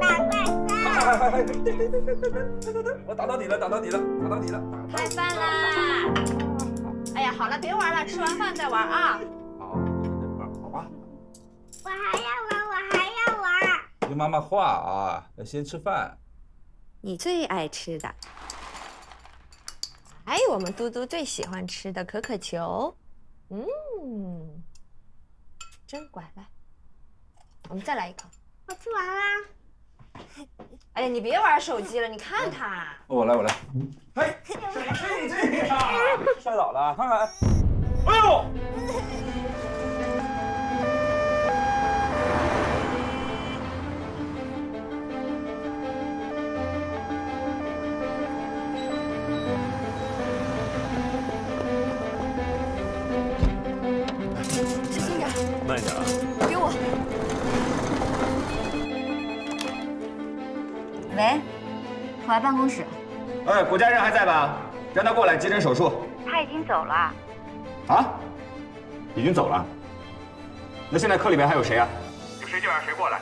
大怪兽！我打到你了，打到你了，打到你了！开饭啦！哎呀，好了，别玩了，吃完饭再玩啊！好，玩好吧。我还要玩，我还要玩。听妈妈话啊，要先吃饭。你最爱吃的。哎，我们嘟嘟最喜欢吃的可可球，嗯，真乖。来，我们再来一口。我吃完啦。哎呀，你别玩手机了，你看他。我来，我来。嘿，这这呀，摔倒了，看看。哎呦！小心点，慢点啊！喂，我来办公室。哎，谷家人还在吧？让他过来急诊手术。他已经走了。啊？已经走了？那现在科里面还有谁啊？有谁就让谁过来。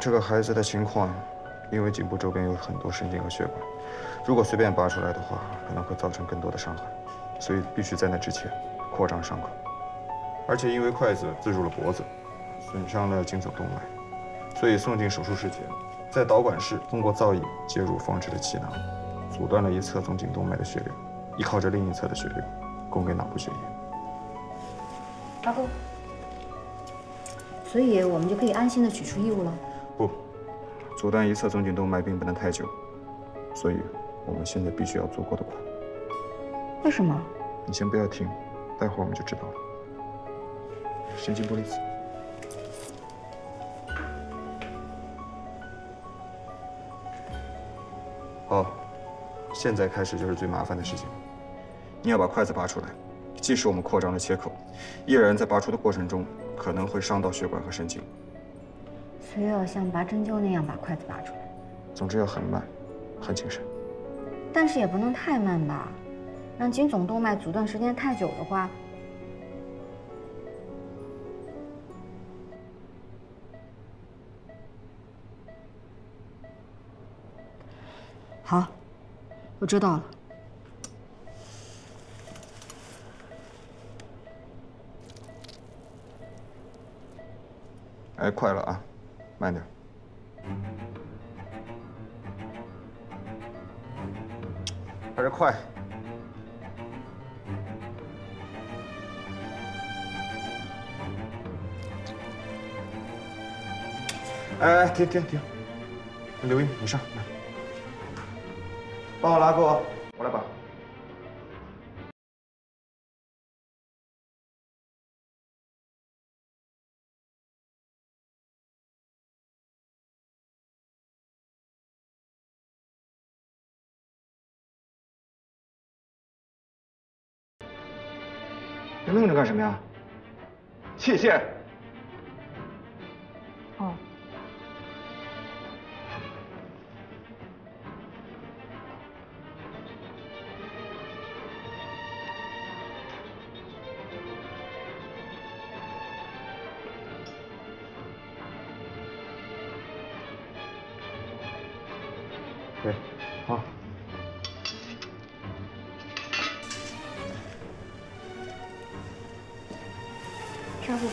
这个孩子的情况，因为颈部周边有很多神经和血管，如果随便拔出来的话，可能会造成更多的伤害，所以必须在那之前扩张伤口。而且因为筷子刺入了脖子，损伤了颈总动脉，所以送进手术室前，在导管室通过造影介入放置的气囊，阻断了一侧总颈动脉的血流，依靠着另一侧的血流供给脑部血液。阿公，所以我们就可以安心的取出异物了。不，阻断一侧总颈动脉并不能太久，所以我们现在必须要足够的快。为什么？你先不要听，待会儿我们就知道了。神经玻璃子。好，现在开始就是最麻烦的事情。你要把筷子拔出来，即使我们扩张了切口，依然在拔出的过程中可能会伤到血管和神经。所以要像拔针灸那样把筷子拔出来。总之要很慢，很谨慎。但是也不能太慢吧，让颈总动脉阻断时间太久的话，好，我知道了。哎，快了啊，慢点。还是快。哎哎，停停停！刘英，你上来，帮我拉钩啊，我来拔。你愣着干什么呀？器械。哦。对好。稍后